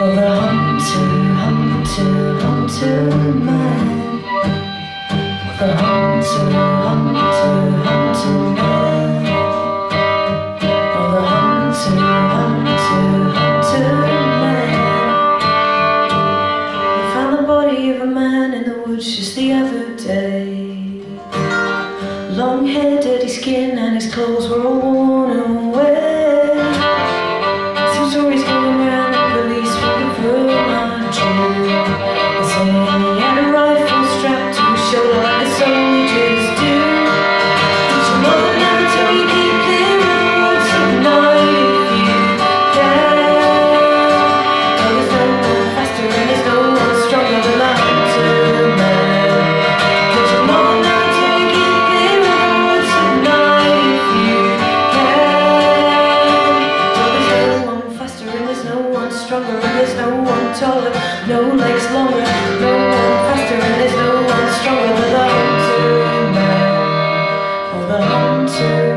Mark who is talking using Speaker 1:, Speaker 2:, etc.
Speaker 1: Well, the hunter, hunter, hunter man. home the hunter, hunter, hunter man. to, the hunter, hunter, hunter man. Well, I found the body of a man in the woods just the other day Long hair, dirty skin and his clothes were all worn away taller, no legs longer, no one faster, and there's no one stronger than the hunter man, or the hunter.